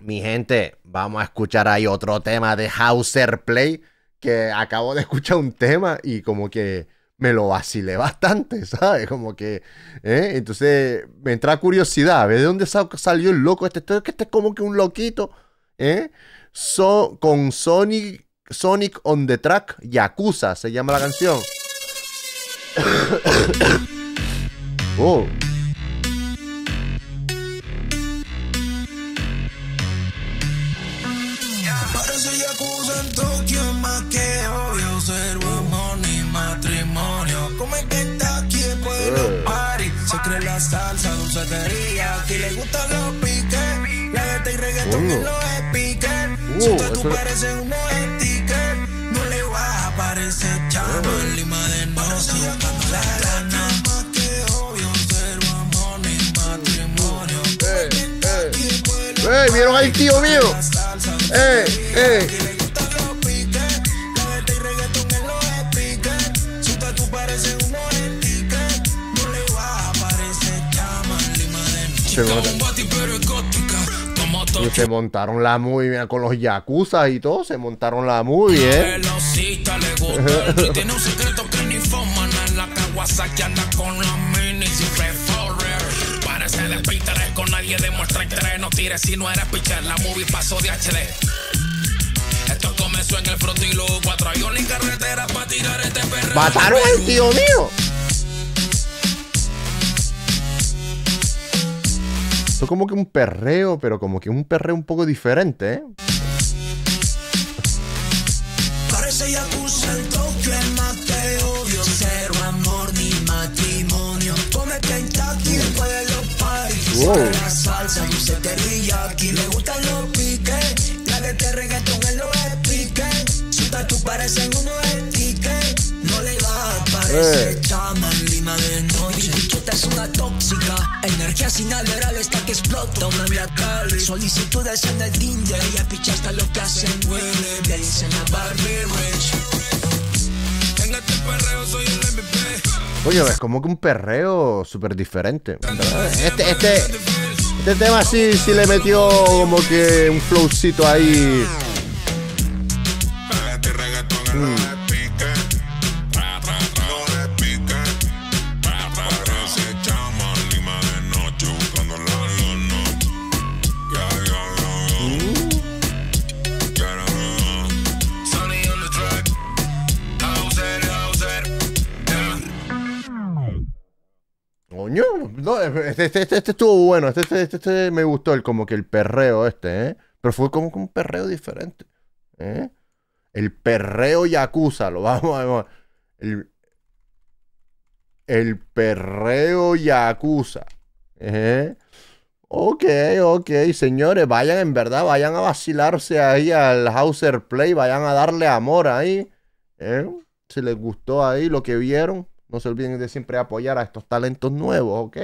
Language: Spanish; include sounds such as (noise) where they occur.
Mi gente, vamos a escuchar ahí otro tema de Hauser Play. Que acabo de (laughs) escuchar un tema y como que me lo vacilé bastante, (laughs) ¿sabes? Como que, ¿eh? Entonces me entra curiosidad, a de dónde salió el loco este. Esto que este es como que un loquito, ¿eh? con Sonic, Sonic on the Track, Yakuza se llama la canción. (coughs) oh. Cree la salsa, dulcetería. Aquí le gustan los piques. La gata y reggaetón en los speakers. Uh, si tú pareces unos stickers, no le va a parecer chama en lima de. La lana más que obvio, matrimonio. Eh, eh. ¡Eh! ¿Vieron al tío mío? ¡Eh! ¡Eh! Y se montaron la muy bien con los yakuza y todo, se montaron la muy bien. (laughs) Tiene un secreto que ni foman en la Kawasaki anda con la mini Parece de Pinterest con nadie demuestra interés. No tires si no eres pitcher, la movie pasó de HD. Esto comenzó en el frotilo, cuatro aviones y carretera para tirar este perro. ¡Mataron al tío mío! Esto es como que un perreo, pero como que un perreo un poco diferente, ¿eh? Parece Yakuza el Tokio, el que odio. Cero amor ni matrimonio. De los parties. Wow. La salsa, y aquí le gustan los piques. La de este reggaetón en los piques. Si tú parecen unos tickets. No le va a parecer chama en lima de noche. Esta es una tóxica. Energía sin alverar está que explota. Una la calle. Solicitudes en el Tinder. Y a hasta lo que hacen huele. Le dicen a Barbie Oye, es como que un perreo súper diferente. Este, este, este tema sí, sí le metió como que un flowcito ahí. No, este, este, este, este, estuvo bueno. Este, este, este, me gustó el como que el perreo este, ¿eh? Pero fue como un perreo diferente. ¿eh? El perreo yakuza, lo vamos a ver. El, el perreo yakuza. ¿eh? Ok, ok, señores, vayan en verdad, vayan a vacilarse ahí al Hauser Play, vayan a darle amor ahí. ¿eh? Si les gustó ahí lo que vieron. No se olviden de siempre apoyar a estos talentos nuevos, ¿ok?